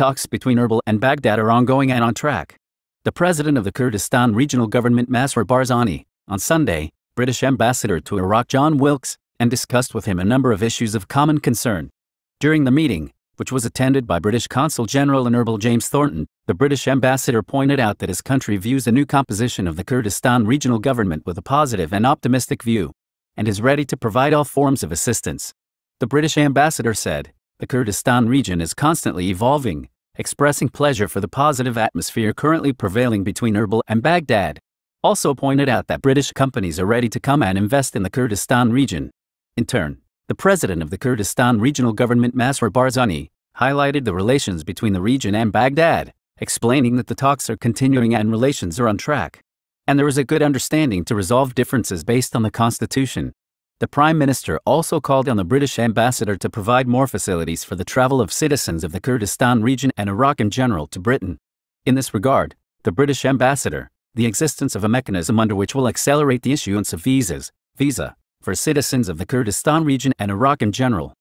talks between Erbil and Baghdad are ongoing and on track. The president of the Kurdistan Regional Government Masroor Barzani, on Sunday, British ambassador to Iraq Jon Wilks, and discussed with him a number of issues of common concern. During the meeting, which was attended by British Consul General in Erbil James Thornton, the British ambassador pointed out that his country views the new composition of the Kurdistan regional government with a positive and optimistic view, and is ready to provide all forms of assistance. The British ambassador said, The Kurdistan region is constantly evolving, expressing pleasure for the positive atmosphere currently prevailing between Erbil and Baghdad. Also pointed out that British companies are ready to come and invest in the Kurdistan region. In turn, the president of the Kurdistan Regional Government Masroor Barzani highlighted the relations between the region and Baghdad, explaining that the talks are continuing and relations are on track. And there is a good understanding to resolve differences based on the constitution. The Prime Minister also called on the British ambassador to provide more facilities for the travel of citizens of the Kurdistan region and Iraq in general to Britain. In this regard, the British ambassador, the existence of a mechanism under which will accelerate the issuance of visas, visa, for citizens of the Kurdistan region and Iraq in general.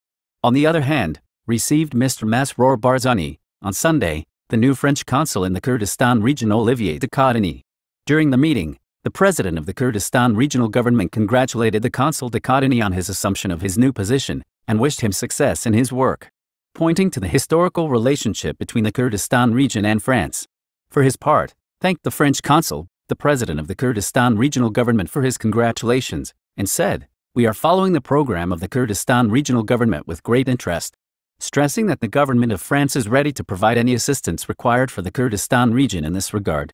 On the other hand, received Mr. Masroor Barzani, on Sunday, the new French consul in the Kurdistan region Olivier Decottignies. During the meeting, the president of the Kurdistan regional government congratulated the consul Decottignies on his assumption of his new position and wished him success in his work, pointing to the historical relationship between the Kurdistan region and France. For his part, thanked the French consul, the president of the Kurdistan regional government for his congratulations, and said, We are following the program of the Kurdistan regional government with great interest, stressing that the government of France is ready to provide any assistance required for the Kurdistan region in this regard.